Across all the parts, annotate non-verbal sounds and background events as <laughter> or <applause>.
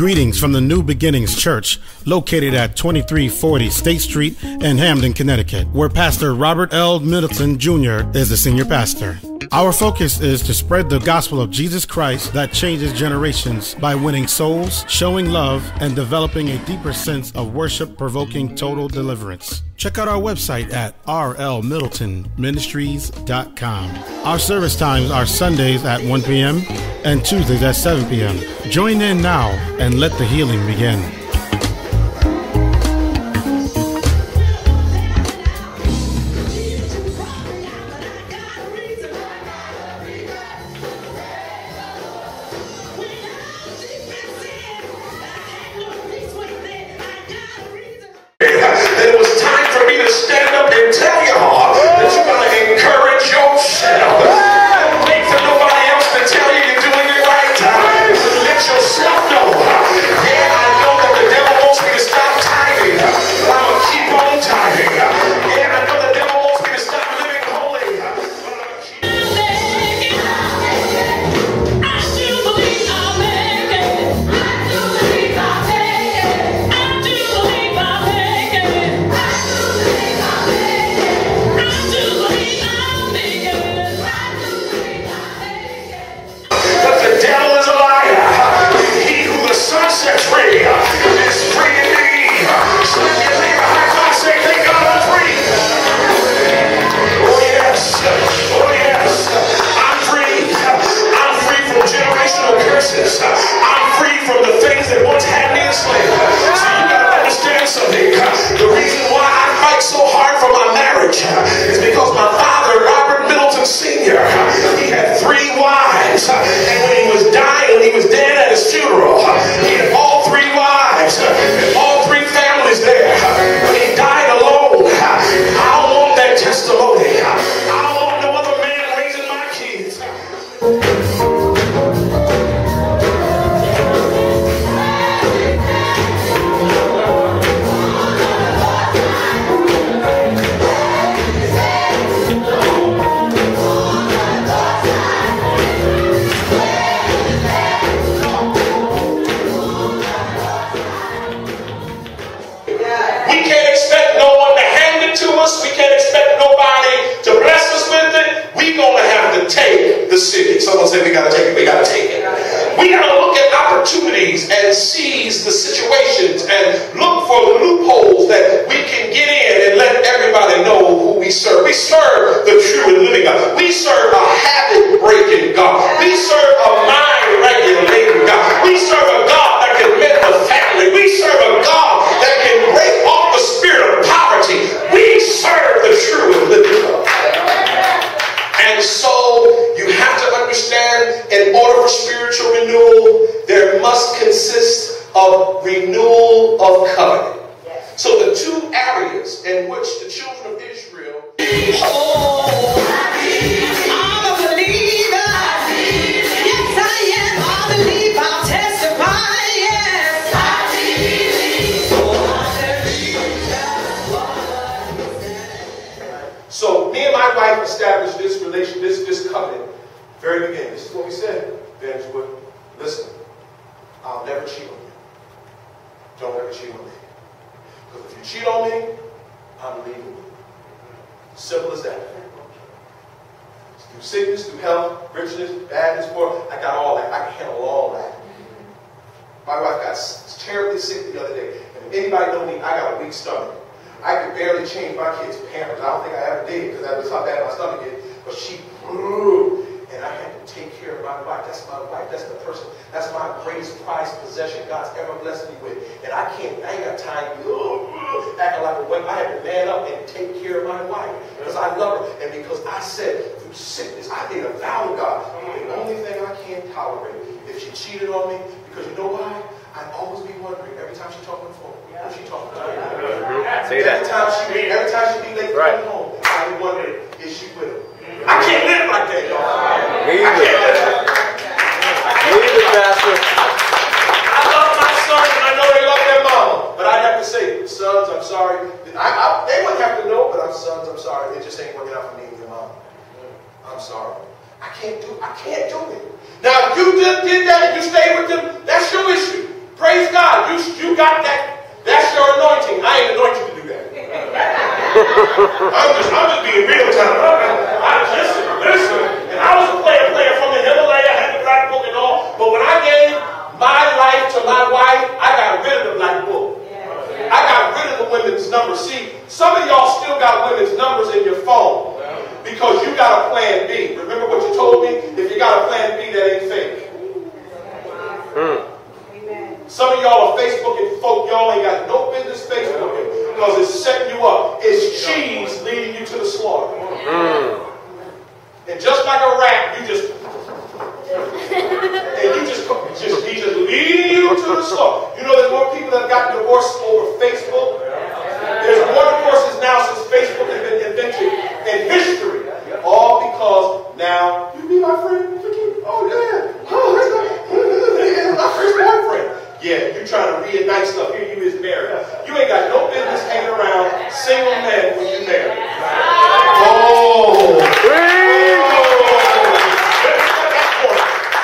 Greetings from the New Beginnings Church, located at 2340 State Street in Hamden, Connecticut, where Pastor Robert L. Middleton Jr. is the senior pastor. Our focus is to spread the gospel of Jesus Christ that changes generations by winning souls, showing love, and developing a deeper sense of worship provoking total deliverance. Check out our website at rlmiddletonministries.com. Our service times are Sundays at 1 p.m. and Tuesdays at 7 p.m. Join in now and let the healing begin. And look for loopholes that we can get in and let everybody know who we serve. We serve the true and living God. We serve a habit breaking God. We serve a mind regulating God. We serve a God that can mend the family. We serve a God that can break off the spirit of poverty. We serve the true and living God. And so you have to understand in order for spiritual renewal, there must consist of renewal of covenant. So the two areas in which the children of Israel So me, I'm leaving you. Simple as that. Through sickness, through health, richness, badness, poor, I got all that. I can handle all that. My wife got terribly sick the other day. And if anybody know me, I got a weak stomach. I could barely change my kids' pampers. I don't think I ever did because that was how bad my stomach is. But she grew, and I had to take care of my wife. That's my wife. That's the person. That's my greatest prized possession God's ever blessed me with. And I can't. I ain't got time to be "Ugh, acting like a woman. I had to man up and take care of my wife because I love her, and because I said through sickness, I made a vow to God. The only thing I can't tolerate if she cheated on me, because you know why? I'd always be wondering every time she talked on the phone. Who's she talking to? Say Every time she be, every time she be late Right. coming home, I be wondering, is she with him? I can't live like that, y'all. Leave I can't it. live like that. Leave it, Pastor. I love my sons and I know they love their mama, but I'd have to say, sons, I'm sorry. I, I, they wouldn't have to know, but I'm sons, I'm sorry. It just ain't working out for me and your mama. I'm sorry. I can't do I can't do it. Now, if you did, did that and you stayed with them, that's your issue. Praise got that, that's your anointing. I ain't anointed to do that. <laughs> I'm just, I'm just being real time. I, listen, listen. And I was a player, player from the Himalaya, I had the black book and all. But when I gave my life to my wife, I got rid of the black book. I got rid of the women's numbers. See, some of y'all still got women's numbers in your phone because you got a plan B. Remember what you told me? If you got a plan B, that ain't fake. Hmm. Some of y'all are Facebooking folk, y'all ain't got no business Facebooking because it's setting you up. It's cheese leading you to the slaughter. Mm. And just like a rat, you just and you just, just he just leading you to the slaughter. You know there's more people that got divorced over Facebook. There's more divorces now since Facebook has been invented in history. All because now you be my friend. Oh yeah. Oh, my first boyfriend. Yeah, you trying to reignite stuff. Here you is married. You ain't got no business hanging around single men when you married. Oh. oh.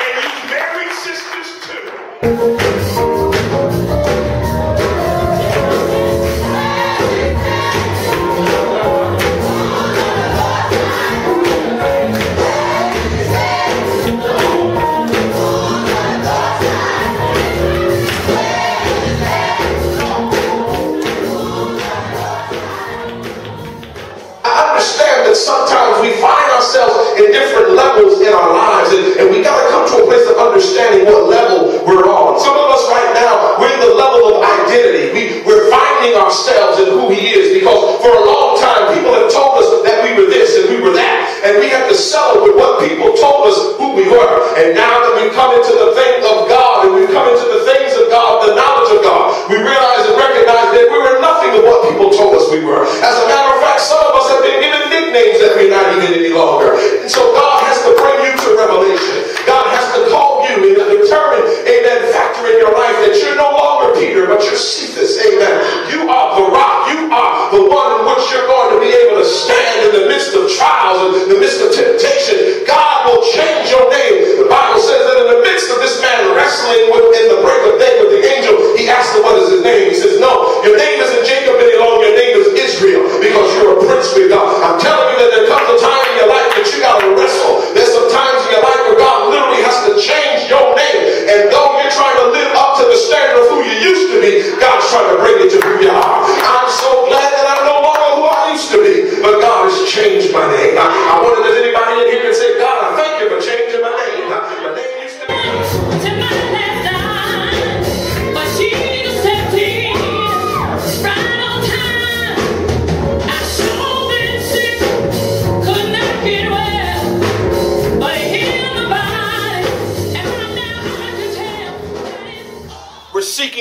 And you married sisters too. In our lives, and, and we got to come to a place of understanding what level we're on. Some of us right now, we're in the level of identity. We, we're finding ourselves in who He is because for a long time, people have told us that we were this and we were that, and we have to settle with what people told us who we were. And now that we've come into the thing of God and we've come into the things of God, the knowledge of God, we realize and recognize that we were nothing of what people told us we were. As a matter of fact, some of us have been given nicknames that we're not even any longer. And so God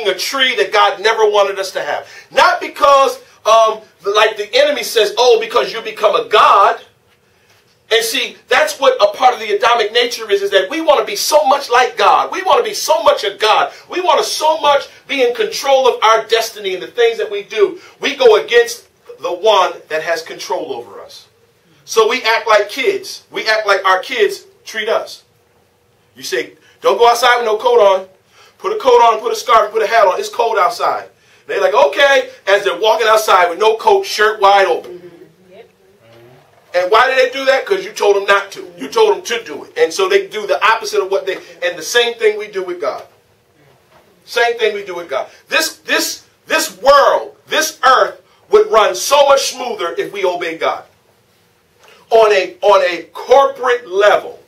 We're a tree that God never wanted us to have. Not because, um, like the enemy says, oh, because you become a God. And see, that's what a part of the Adamic nature is, is that we want to be so much like God. We want to be so much a God. We want to so much be in control of our destiny and the things that we do. We go against the one that has control over us. So we act like kids. We act like our kids treat us. You say, don't go outside with no coat on. Put a coat on, put a scarf, put a hat on. It's cold outside. They're like, okay, as they're walking outside with no coat, shirt wide open. Mm-hmm. And why did they do that? Because you told them not to. You told them to do it. And so they do the opposite of what they, and the same thing we do with God. Same thing we do with God. This, this, this world, this earth would run so much smoother if we obey God. On a, on a corporate level,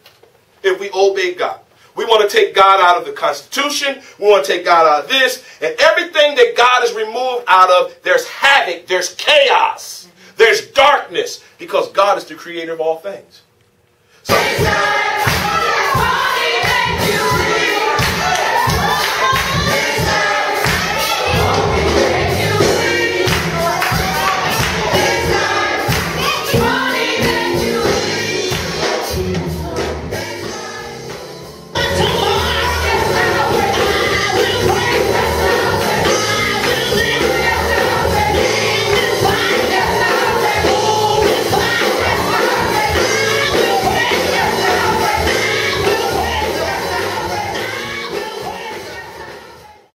if we obey God. We want to take God out of the Constitution. We want to take God out of this. And everything that God has removed out of, there's havoc, there's chaos, there's darkness, because God is the creator of all things. So,